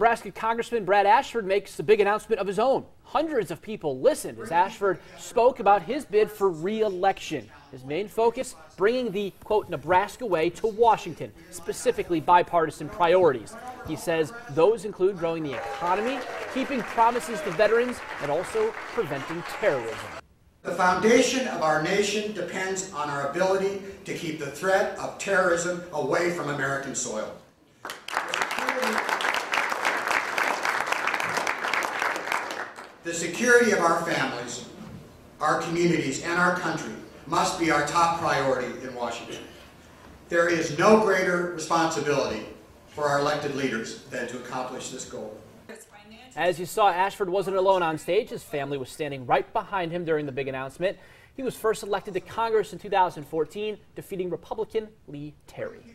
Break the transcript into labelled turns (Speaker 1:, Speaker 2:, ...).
Speaker 1: Nebraska Congressman Brad Ashford makes a big announcement of his own. Hundreds of people listened as Ashford spoke about his bid for re-election. His main focus, bringing the, quote, Nebraska way to Washington, specifically bipartisan priorities. He says those include growing the economy, keeping promises to veterans, and also preventing terrorism.
Speaker 2: The foundation of our nation depends on our ability to keep the threat of terrorism away from American soil. The security of our families, our communities, and our country must be our top priority in Washington. There is no greater responsibility for our elected leaders than to accomplish this goal.
Speaker 1: As you saw, Ashford wasn't alone on stage. His family was standing right behind him during the big announcement. He was first elected to Congress in 2014, defeating Republican Lee Terry.